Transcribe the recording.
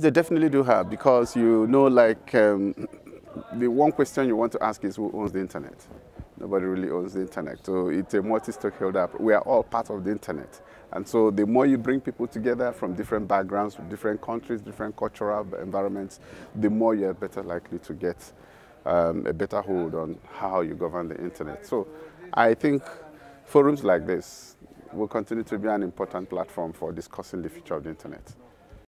They definitely do have because you know, like, um, the one question you want to ask is who owns the internet? Nobody really owns the internet. So it's a multi-stakeholder. We are all part of the internet. And so the more you bring people together from different backgrounds, different countries, different cultural environments, the more you're better likely to get um, a better hold on how you govern the internet. So I think forums like this will continue to be an important platform for discussing the future of the internet.